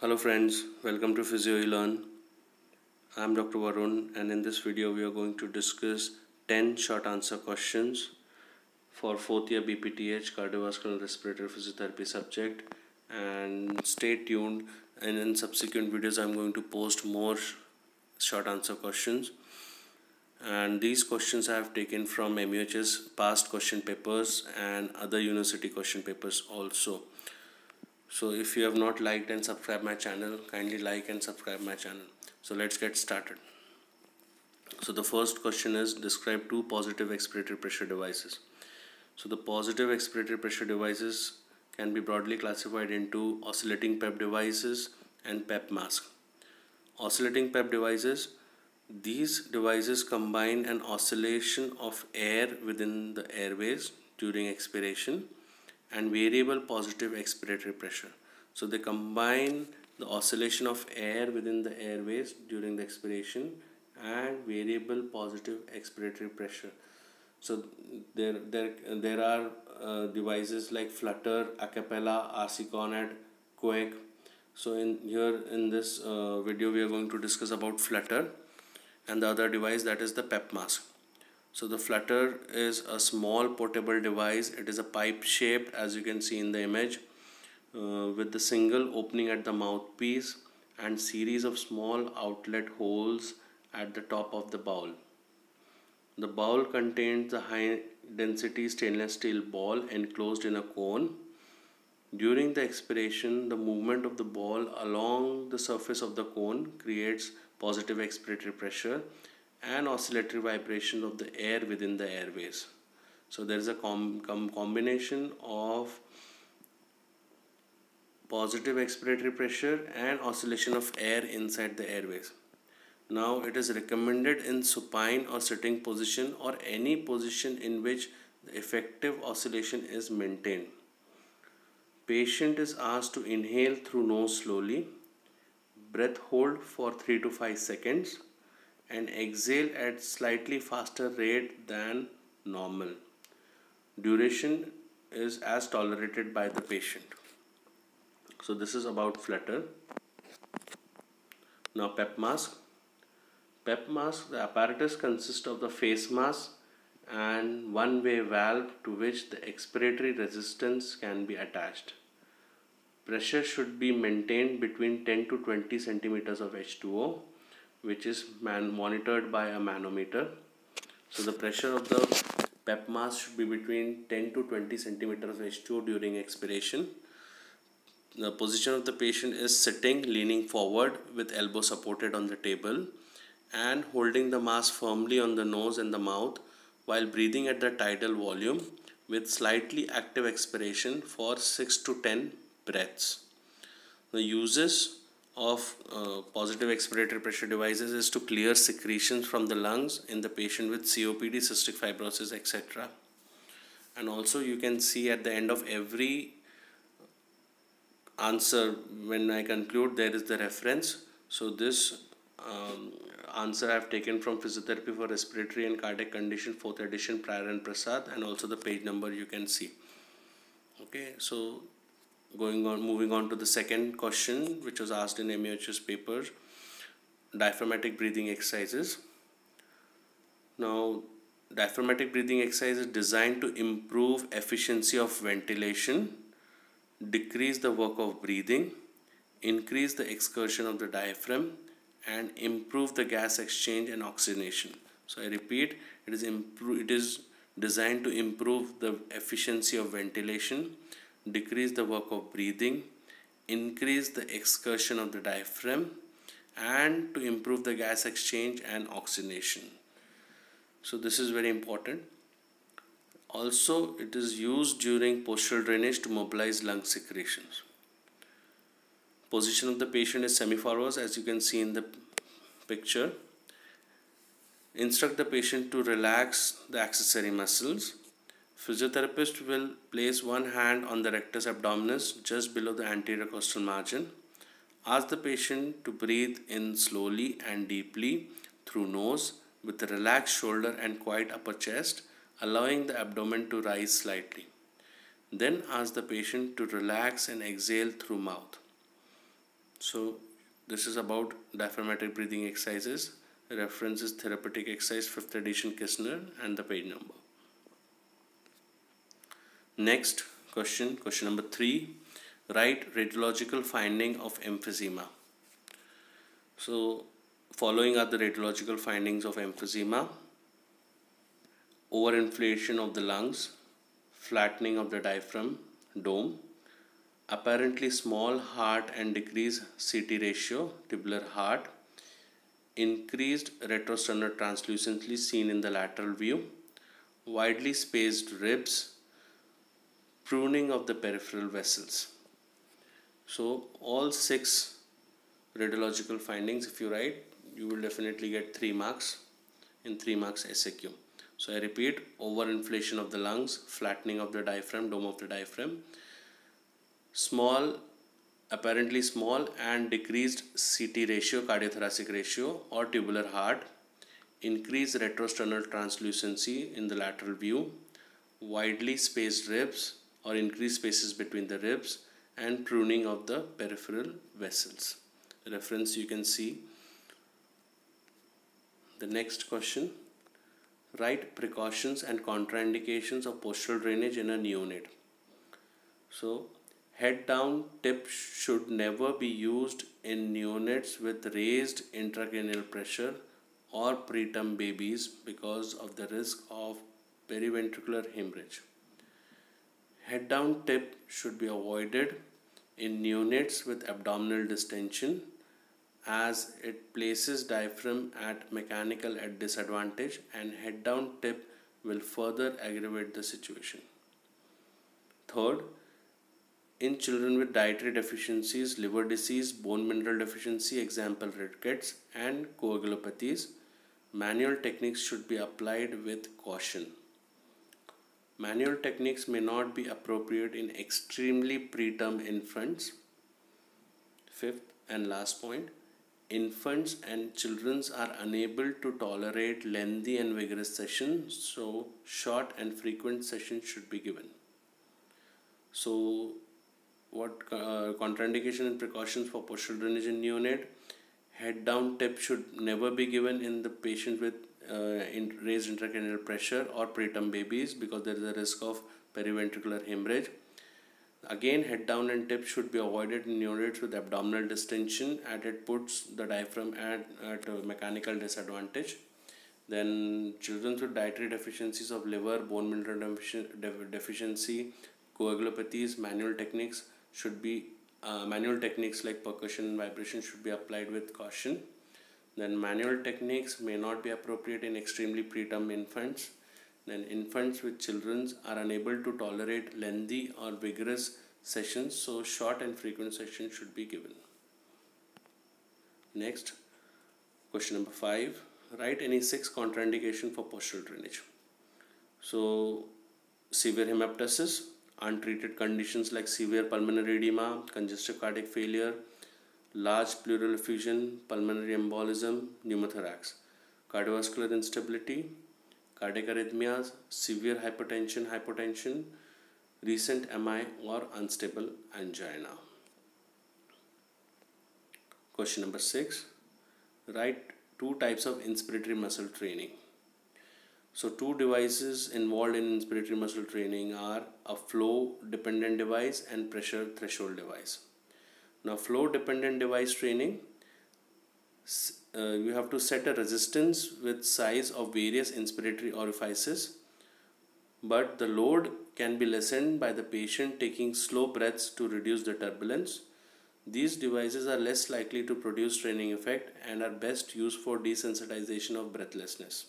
Hello friends, welcome to Physio Learn. I'm Dr. Varoon and in this video we are going to discuss 10 short answer questions for 4th year BPTH cardiovascular respiratory physiotherapy subject and stay tuned and in subsequent videos I'm going to post more short answer questions and these questions I have taken from MUHS past question papers and other university question papers also so if you have not liked and subscribed my channel kindly like and subscribe my channel. So let's get started. So the first question is describe two positive expiratory pressure devices. So the positive expiratory pressure devices can be broadly classified into oscillating PEP devices and PEP mask. Oscillating PEP devices these devices combine an oscillation of air within the airways during expiration and variable positive expiratory pressure. So they combine the oscillation of air within the airways during the expiration and variable positive expiratory pressure. So there there there are uh, devices like Flutter, Acapella, RC Quake. So in here in this uh, video we are going to discuss about Flutter and the other device that is the PEP mask. So the flutter is a small portable device. It is a pipe shaped as you can see in the image uh, with the single opening at the mouthpiece and series of small outlet holes at the top of the bowl. The bowl contains the high density stainless steel ball enclosed in a cone. During the expiration, the movement of the ball along the surface of the cone creates positive expiratory pressure and oscillatory vibration of the air within the airways. So there is a com com combination of positive expiratory pressure and oscillation of air inside the airways. Now it is recommended in supine or sitting position or any position in which the effective oscillation is maintained. Patient is asked to inhale through nose slowly, breath hold for 3 to 5 seconds and exhale at slightly faster rate than normal. Duration is as tolerated by the patient. So this is about flutter. Now PEP mask. PEP mask, the apparatus consists of the face mask and one-way valve to which the expiratory resistance can be attached. Pressure should be maintained between 10 to 20 centimeters of H2O which is man monitored by a manometer. So the pressure of the PEP mask should be between 10 to 20 centimeters of H2O during expiration. The position of the patient is sitting, leaning forward with elbow supported on the table and holding the mask firmly on the nose and the mouth while breathing at the tidal volume with slightly active expiration for 6 to 10 breaths. The uses of uh, positive expiratory pressure devices is to clear secretions from the lungs in the patient with COPD, cystic fibrosis, etc. And also you can see at the end of every answer when I conclude there is the reference. So this um, answer I have taken from Physiotherapy for Respiratory and Cardiac Condition 4th edition Pryor and Prasad and also the page number you can see. Okay, so going on moving on to the second question which was asked in MUHS paper diaphragmatic breathing exercises. Now diaphragmatic breathing exercise is designed to improve efficiency of ventilation decrease the work of breathing increase the excursion of the diaphragm and improve the gas exchange and oxygenation. So i repeat it is improve it is designed to improve the efficiency of ventilation decrease the work of breathing, increase the excursion of the diaphragm, and to improve the gas exchange and oxygenation. So this is very important. Also, it is used during postural drainage to mobilize lung secretions. Position of the patient is semi-Fowler's as you can see in the picture. Instruct the patient to relax the accessory muscles Physiotherapist will place one hand on the rectus abdominis just below the anterior costal margin. Ask the patient to breathe in slowly and deeply through nose with a relaxed shoulder and quiet upper chest, allowing the abdomen to rise slightly. Then ask the patient to relax and exhale through mouth. So this is about diaphragmatic breathing exercises. Reference is therapeutic exercise 5th edition Kisner and the page number. Next question, question number 3. Write radiological finding of emphysema. So following are the radiological findings of emphysema. Overinflation of the lungs, flattening of the diaphragm, dome, apparently small heart and decreased CT ratio, tubular heart, increased retrosternal translucency seen in the lateral view, widely spaced ribs, pruning of the peripheral vessels. So all six radiological findings, if you write, you will definitely get 3 marks in 3 marks SAQ. So I repeat, overinflation of the lungs, flattening of the diaphragm, dome of the diaphragm, small apparently small and decreased CT ratio, cardiothoracic ratio or tubular heart, increased retrosternal translucency in the lateral view, widely spaced ribs or increased spaces between the ribs and pruning of the peripheral vessels. Reference you can see. The next question. Write precautions and contraindications of postural drainage in a neonate. So Head down tip should never be used in neonates with raised intracranial pressure or preterm babies because of the risk of periventricular hemorrhage. Head down tip should be avoided in neonates with abdominal distension as it places diaphragm at mechanical at disadvantage and head down tip will further aggravate the situation. Third, in children with dietary deficiencies, liver disease, bone mineral deficiency, example rickets, and coagulopathies, manual techniques should be applied with caution. Manual techniques may not be appropriate in extremely preterm infants. Fifth and last point, infants and children are unable to tolerate lengthy and vigorous sessions, so short and frequent sessions should be given. So what uh, contraindication and precautions for postural drainage in neonate head down tip should never be given in the patient with in raised intracranial pressure or preterm babies because there is a risk of periventricular hemorrhage again head down and tip should be avoided in neonates with abdominal distension and it puts the diaphragm at, at a mechanical disadvantage then children with dietary deficiencies of liver bone mineral deficiency coagulopathies manual techniques should be uh, manual techniques like percussion and vibration should be applied with caution. Then manual techniques may not be appropriate in extremely preterm infants. Then infants with children are unable to tolerate lengthy or vigorous sessions, so short and frequent sessions should be given. Next, question number five. Write any six contraindication for postural drainage. So, severe hemoptysis, untreated conditions like severe pulmonary edema, congestive cardiac failure, large pleural effusion, pulmonary embolism, pneumothorax, cardiovascular instability, cardiac arrhythmias, severe hypertension, hypotension, recent MI or unstable angina. Question number 6. Write two types of inspiratory muscle training. So two devices involved in inspiratory muscle training are a flow dependent device and pressure threshold device. Now flow dependent device training, uh, you have to set a resistance with size of various inspiratory orifices but the load can be lessened by the patient taking slow breaths to reduce the turbulence. These devices are less likely to produce training effect and are best used for desensitization of breathlessness.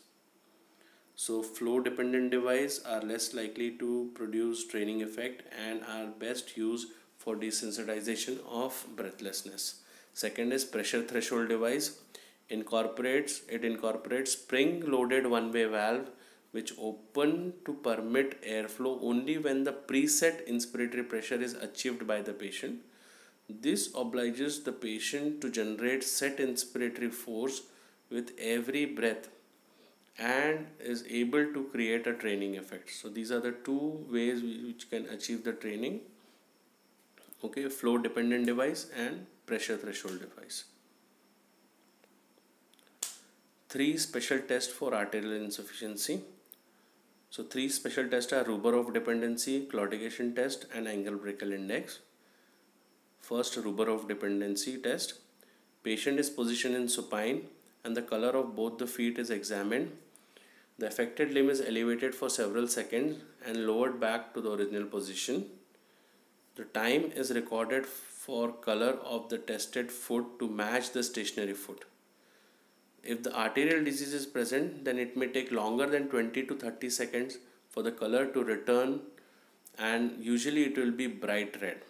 So flow dependent device are less likely to produce training effect and are best used for desensitization of breathlessness. Second is pressure threshold device incorporates it incorporates spring loaded one way valve which open to permit airflow only when the preset inspiratory pressure is achieved by the patient. This obliges the patient to generate set inspiratory force with every breath and is able to create a training effect. So these are the two ways which can achieve the training. Okay flow dependent device and pressure threshold device three special tests for arterial insufficiency so three special tests are rubor of dependency, claudication test and ankle brachial index. First rubor of dependency test. Patient is positioned in supine and the color of both the feet is examined. The affected limb is elevated for several seconds and lowered back to the original position. The time is recorded for color of the tested foot to match the stationary foot. If the arterial disease is present, then it may take longer than 20 to 30 seconds for the color to return and usually it will be bright red.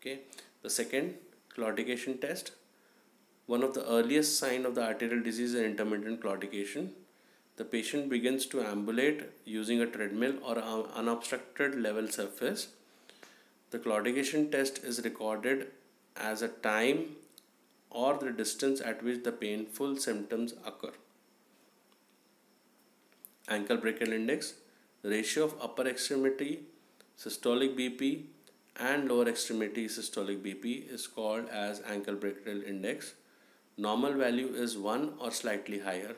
Okay. The second claudication test. One of the earliest sign of the arterial disease is intermittent claudication. The patient begins to ambulate using a treadmill or an unobstructed level surface. The claudication test is recorded as a time or the distance at which the painful symptoms occur. Ankle brachial index, ratio of upper extremity systolic BP and lower extremity systolic BP is called as ankle brachial index. Normal value is 1 or slightly higher.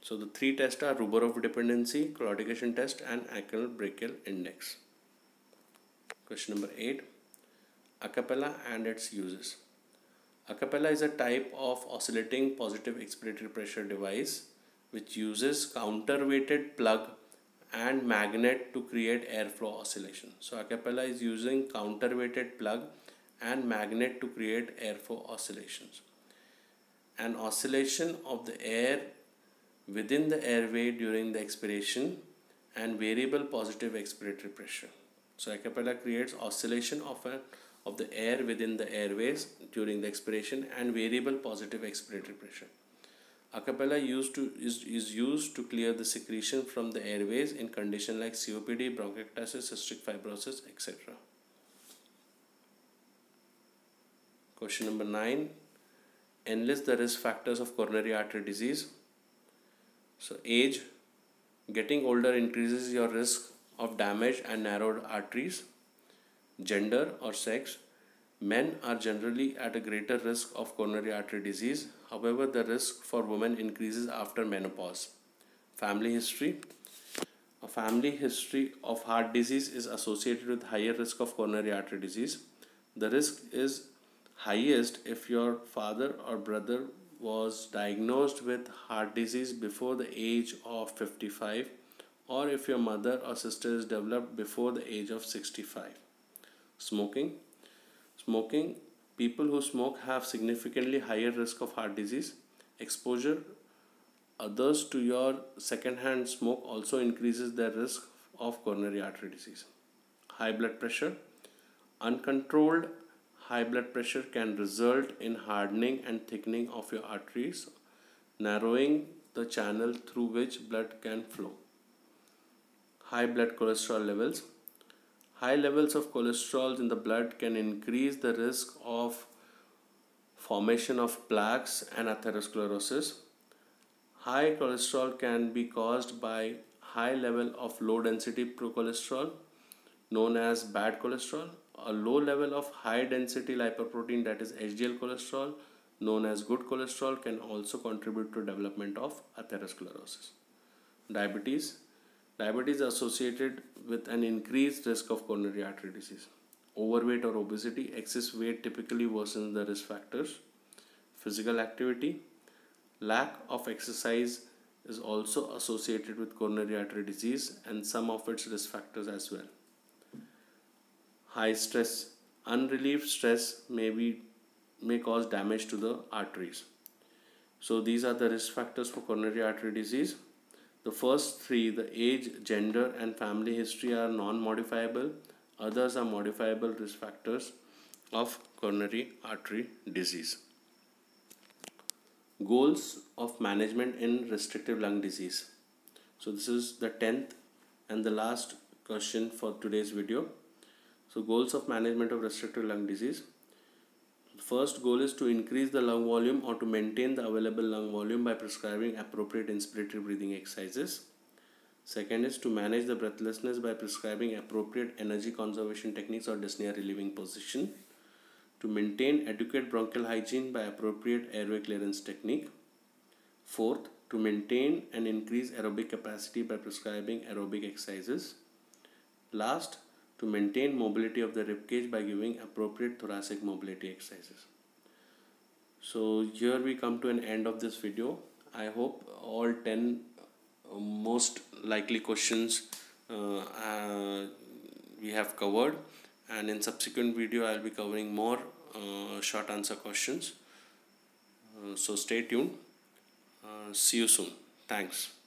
So the three tests are rubor of dependency, claudication test and ankle brachial index. Question number 8. Acapella and its uses. Acapella is a type of oscillating positive expiratory pressure device which uses counterweighted plug and magnet to create airflow oscillation. So acapella is using counterweighted plug and magnet to create airflow oscillations. An oscillation of the air within the airway during the expiration and variable positive expiratory pressure. So acapella creates oscillation of a of the air within the airways during the expiration and variable positive expiratory pressure. Acapella used to, is, is used to clear the secretion from the airways in conditions like COPD, bronchiectasis, cystic fibrosis, etc. Question number 9. Enlist the risk factors of coronary artery disease. So age, getting older increases your risk of damaged and narrowed arteries gender or sex, men are generally at a greater risk of coronary artery disease. However, the risk for women increases after menopause. Family history. A family history of heart disease is associated with higher risk of coronary artery disease. The risk is highest if your father or brother was diagnosed with heart disease before the age of 55 or if your mother or sister is developed before the age of 65 smoking. Smoking. People who smoke have significantly higher risk of heart disease. Exposure. Others to your second-hand smoke also increases their risk of coronary artery disease. High blood pressure. Uncontrolled high blood pressure can result in hardening and thickening of your arteries narrowing the channel through which blood can flow high blood cholesterol levels High levels of cholesterol in the blood can increase the risk of formation of plaques and atherosclerosis. High cholesterol can be caused by high level of low density procholesterol known as bad cholesterol. A low level of high density lipoprotein that is HDL cholesterol known as good cholesterol can also contribute to development of atherosclerosis. Diabetes Diabetes is associated with an increased risk of coronary artery disease. Overweight or obesity, excess weight typically worsens the risk factors. Physical activity, lack of exercise is also associated with coronary artery disease and some of its risk factors as well. High stress, unrelieved stress may be may cause damage to the arteries. So these are the risk factors for coronary artery disease. The first three, the age, gender, and family history, are non modifiable. Others are modifiable risk factors of coronary artery disease. Goals of management in restrictive lung disease. So, this is the 10th and the last question for today's video. So, goals of management of restrictive lung disease. First goal is to increase the lung volume or to maintain the available lung volume by prescribing appropriate inspiratory breathing exercises. Second is to manage the breathlessness by prescribing appropriate energy conservation techniques or dyspnea relieving position. To maintain adequate bronchial hygiene by appropriate airway clearance technique. Fourth, to maintain and increase aerobic capacity by prescribing aerobic exercises. Last, to maintain mobility of the rib cage by giving appropriate thoracic mobility exercises. So here we come to an end of this video. I hope all 10 uh, most likely questions uh, uh, we have covered and in subsequent video I'll be covering more uh, short answer questions. Uh, so stay tuned. Uh, see you soon. Thanks.